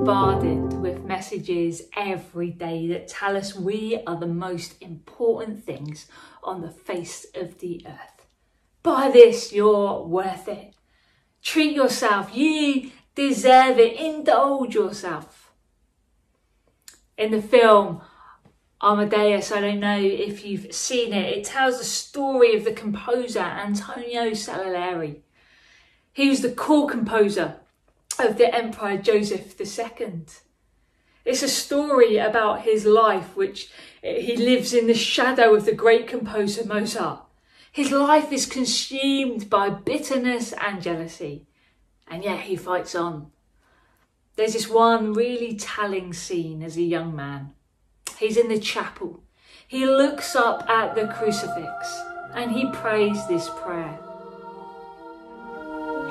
bombarded with messages every day that tell us we are the most important things on the face of the earth. By this, you're worth it. Treat yourself. You deserve it. Indulge yourself. In the film Amadeus, I don't know if you've seen it, it tells the story of the composer Antonio Salieri. He was the core composer of the Emperor Joseph II. It's a story about his life, which he lives in the shadow of the great composer Mozart. His life is consumed by bitterness and jealousy, and yet he fights on. There's this one really telling scene as a young man. He's in the chapel. He looks up at the crucifix and he prays this prayer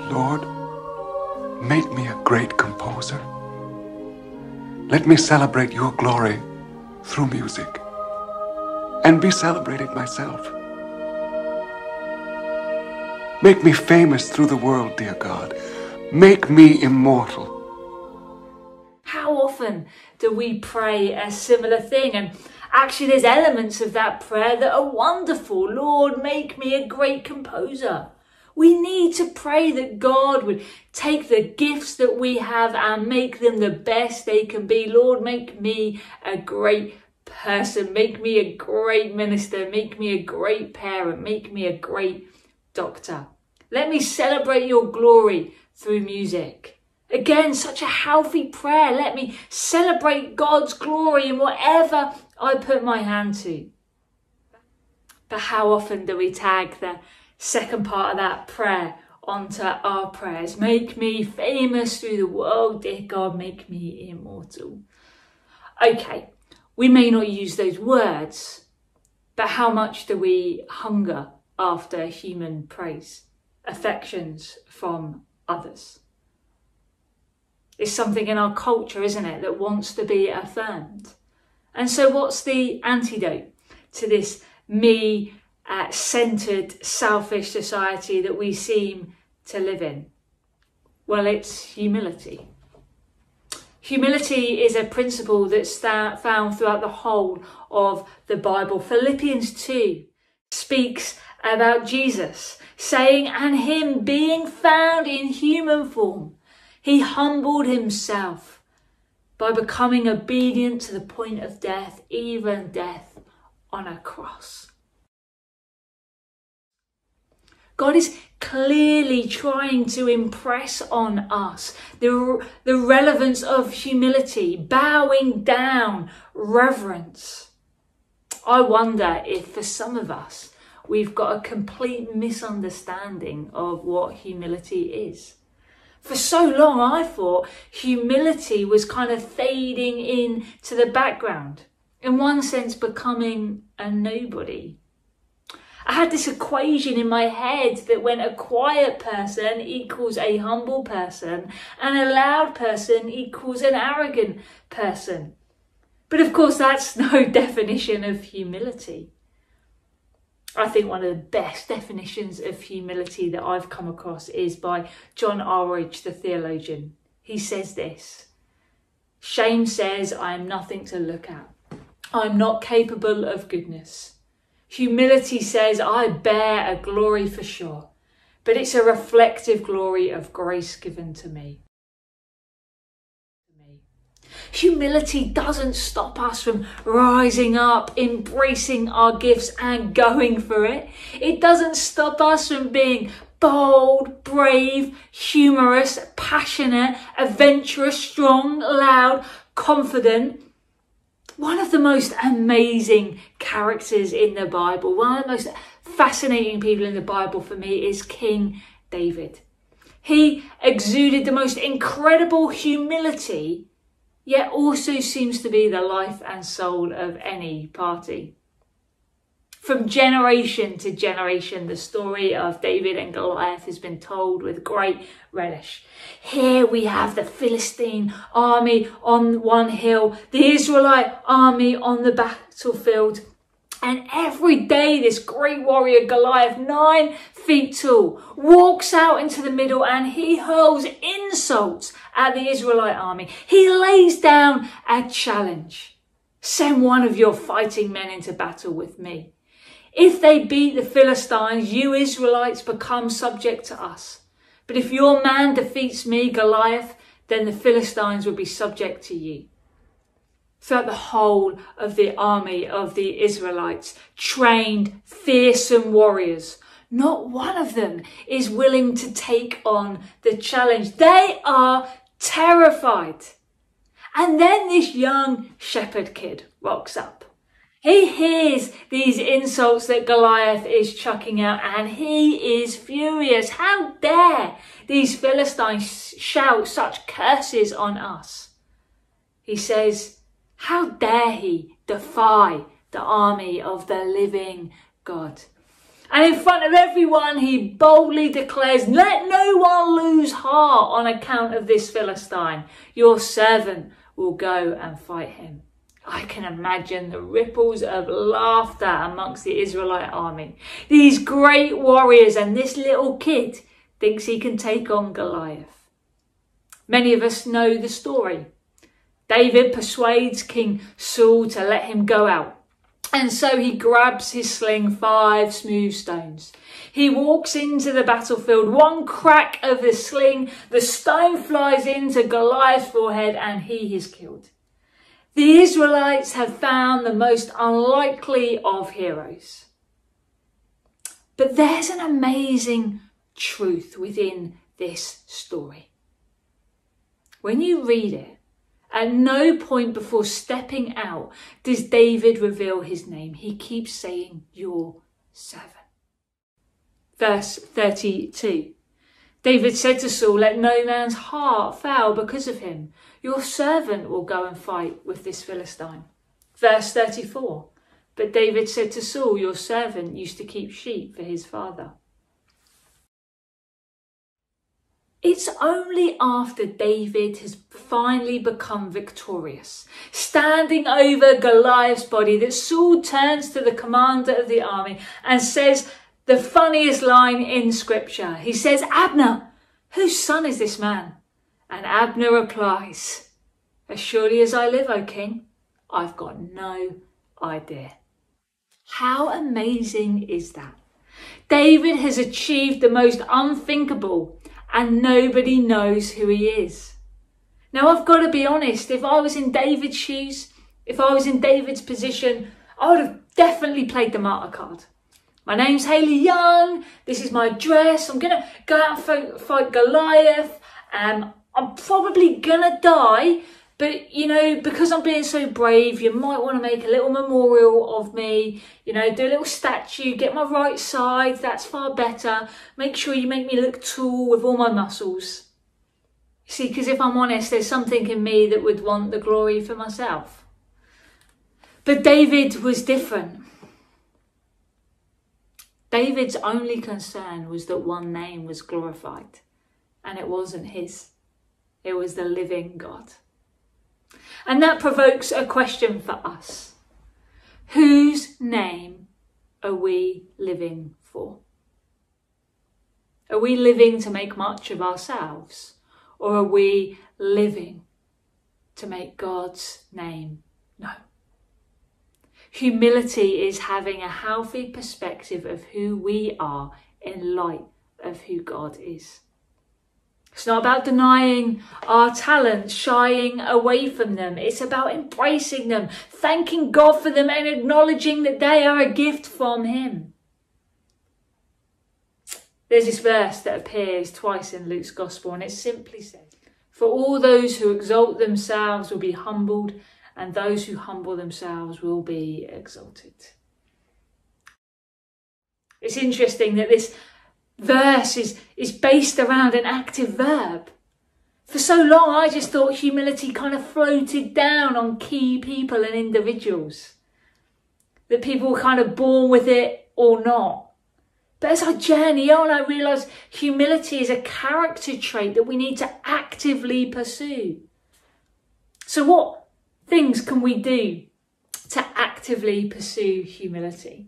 Lord, make me a great composer. Let me celebrate your glory through music and be celebrated myself. Make me famous through the world, dear God. Make me immortal. How often do we pray a similar thing? And actually, there's elements of that prayer that are wonderful. Lord, make me a great composer. We need to pray that God would take the gifts that we have and make them the best they can be. Lord, make me a great person. Make me a great minister. Make me a great parent. Make me a great doctor. Let me celebrate your glory through music. Again, such a healthy prayer. Let me celebrate God's glory in whatever I put my hand to. But how often do we tag the second part of that prayer onto our prayers? Make me famous through the world, dear God, make me immortal. Okay, we may not use those words, but how much do we hunger after human praise, affections from others? It's something in our culture, isn't it, that wants to be affirmed. And so, what's the antidote to this me uh, centered, selfish society that we seem to live in? Well, it's humility. Humility is a principle that's found throughout the whole of the Bible. Philippians 2 speaks about Jesus saying, and him being found in human form, he humbled himself by becoming obedient to the point of death, even death on a cross. God is clearly trying to impress on us the, the relevance of humility, bowing down, reverence. I wonder if for some of us, we've got a complete misunderstanding of what humility is. For so long, I thought humility was kind of fading in to the background, in one sense, becoming a nobody. I had this equation in my head that when a quiet person equals a humble person and a loud person equals an arrogant person. But of course, that's no definition of humility. I think one of the best definitions of humility that I've come across is by John Eldredge, the theologian. He says this Shame says, I am nothing to look at. I'm not capable of goodness. Humility says, I bear a glory for sure, but it's a reflective glory of grace given to me. Humility doesn't stop us from rising up, embracing our gifts and going for it. It doesn't stop us from being bold, brave, humorous, passionate, adventurous, strong, loud, confident, one of the most amazing characters in the Bible, one of the most fascinating people in the Bible for me is King David. He exuded the most incredible humility, yet also seems to be the life and soul of any party. From generation to generation, the story of David and Goliath has been told with great relish. Here we have the Philistine army on one hill, the Israelite army on the battlefield. And every day, this great warrior Goliath, nine feet tall, walks out into the middle and he hurls insults at the Israelite army. He lays down a challenge. Send one of your fighting men into battle with me. If they beat the Philistines, you Israelites become subject to us. But if your man defeats me, Goliath, then the Philistines will be subject to you throughout the whole of the army of the Israelites, trained, fearsome warriors. Not one of them is willing to take on the challenge. They are terrified. And then this young shepherd kid rocks up. He hears these insults that Goliath is chucking out and he is furious. How dare these Philistines shout such curses on us? He says, how dare he defy the army of the living God? And in front of everyone, he boldly declares, Let no one lose heart on account of this Philistine. Your servant will go and fight him. I can imagine the ripples of laughter amongst the Israelite army. These great warriors and this little kid thinks he can take on Goliath. Many of us know the story. David persuades King Saul to let him go out. And so he grabs his sling, five smooth stones. He walks into the battlefield, one crack of the sling, the stone flies into Goliath's forehead and he is killed. The Israelites have found the most unlikely of heroes. But there's an amazing truth within this story. When you read it, at no point before stepping out does David reveal his name. He keeps saying, Your servant. Verse 32 David said to Saul, Let no man's heart fail because of him. Your servant will go and fight with this Philistine. Verse 34 But David said to Saul, Your servant used to keep sheep for his father. It's only after David has finally become victorious, standing over Goliath's body, that Saul turns to the commander of the army and says the funniest line in scripture. He says, Abner, whose son is this man? And Abner replies, As surely as I live, O king, I've got no idea. How amazing is that? David has achieved the most unthinkable and nobody knows who he is. Now, I've got to be honest, if I was in David's shoes, if I was in David's position, I would have definitely played the martyr card. My name's Hayley Young, this is my dress, I'm to go out and fight Goliath, and I'm probably to die, but, you know, because I'm being so brave, you might want to make a little memorial of me, you know, do a little statue, get my right side, that's far better. Make sure you make me look tall with all my muscles. See, because if I'm honest, there's something in me that would want the glory for myself. But David was different. David's only concern was that one name was glorified, and it wasn't his, it was the living God. And that provokes a question for us. Whose name are we living for? Are we living to make much of ourselves? Or are we living to make God's name known? Humility is having a healthy perspective of who we are in light of who God is. It's not about denying our talents, shying away from them. It's about embracing them, thanking God for them, and acknowledging that they are a gift from Him. There's this verse that appears twice in Luke's Gospel, and it simply says, For all those who exalt themselves will be humbled, and those who humble themselves will be exalted. It's interesting that this verse is, is based around an active verb. For so long, I just thought humility kind of floated down on key people and individuals. That people were kind of born with it or not. But as I journey on, I realise humility is a character trait that we need to actively pursue. So, what things can we do to actively pursue humility.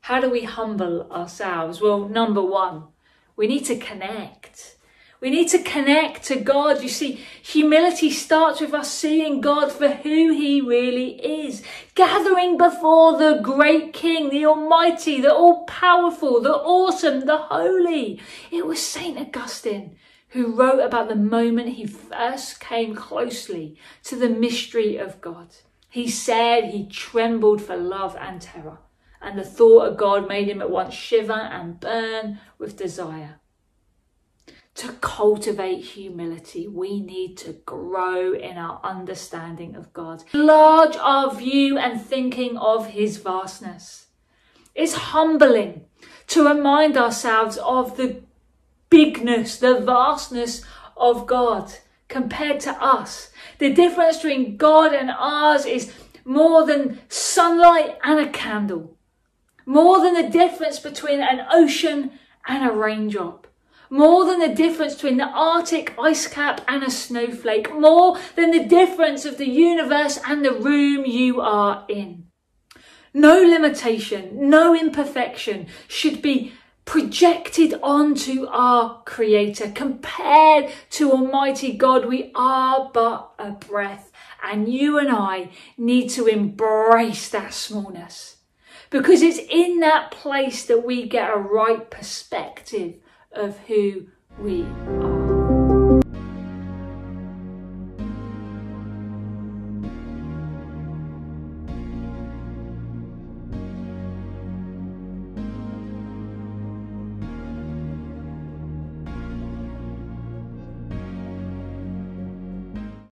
How do we humble ourselves? Well, number one, we need to connect. We need to connect to God. You see, humility starts with us seeing God for who He really is. Gathering before the great King, the Almighty, the All Powerful, the Awesome, the Holy. It was St. Augustine who wrote about the moment he first came closely to the mystery of God. He said he trembled for love and terror, and the thought of God made him at once shiver and burn with desire. To cultivate humility, we need to grow in our understanding of God, enlarge our view and thinking of His vastness. It's humbling to remind ourselves of the bigness, the vastness of God compared to us. The difference between God and ours is more than sunlight and a candle, more than the difference between an ocean and a raindrop. More than the difference between the Arctic ice cap and a snowflake. More than the difference of the universe and the room you are in. No limitation, no imperfection should be projected onto our Creator. Compared to Almighty God, we are but a breath. And you and I need to embrace that smallness because it's in that place that we get a right perspective of who we are.